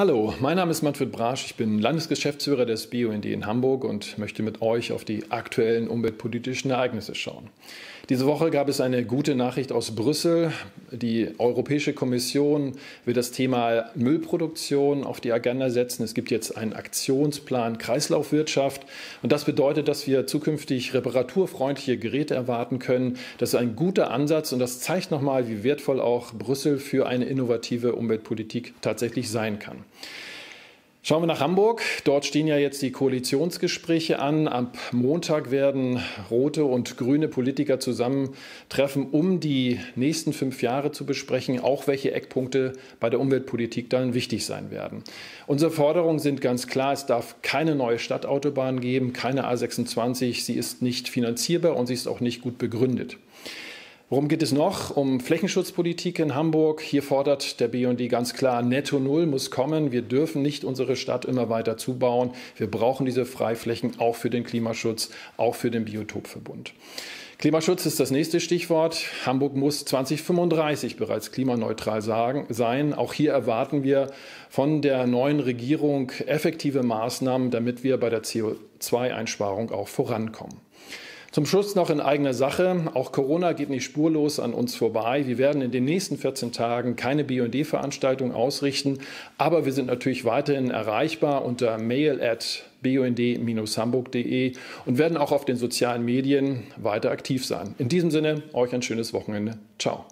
Hallo, mein Name ist Manfred Brasch. Ich bin Landesgeschäftsführer des BUND in Hamburg und möchte mit euch auf die aktuellen umweltpolitischen Ereignisse schauen. Diese Woche gab es eine gute Nachricht aus Brüssel. Die Europäische Kommission will das Thema Müllproduktion auf die Agenda setzen. Es gibt jetzt einen Aktionsplan Kreislaufwirtschaft. Und das bedeutet, dass wir zukünftig reparaturfreundliche Geräte erwarten können. Das ist ein guter Ansatz und das zeigt nochmal, wie wertvoll auch Brüssel für eine innovative Umweltpolitik tatsächlich sein kann. Schauen wir nach Hamburg. Dort stehen ja jetzt die Koalitionsgespräche an. Ab Montag werden rote und grüne Politiker zusammentreffen, um die nächsten fünf Jahre zu besprechen, auch welche Eckpunkte bei der Umweltpolitik dann wichtig sein werden. Unsere Forderungen sind ganz klar. Es darf keine neue Stadtautobahn geben, keine A26. Sie ist nicht finanzierbar und sie ist auch nicht gut begründet. Worum geht es noch? Um Flächenschutzpolitik in Hamburg. Hier fordert der BUND ganz klar, Netto Null muss kommen. Wir dürfen nicht unsere Stadt immer weiter zubauen. Wir brauchen diese Freiflächen auch für den Klimaschutz, auch für den Biotopverbund. Klimaschutz ist das nächste Stichwort. Hamburg muss 2035 bereits klimaneutral sagen, sein. Auch hier erwarten wir von der neuen Regierung effektive Maßnahmen, damit wir bei der CO2-Einsparung auch vorankommen. Zum Schluss noch in eigener Sache. Auch Corona geht nicht spurlos an uns vorbei. Wir werden in den nächsten 14 Tagen keine BUND-Veranstaltung ausrichten, aber wir sind natürlich weiterhin erreichbar unter mail at bund-hamburg.de und werden auch auf den sozialen Medien weiter aktiv sein. In diesem Sinne, euch ein schönes Wochenende. Ciao.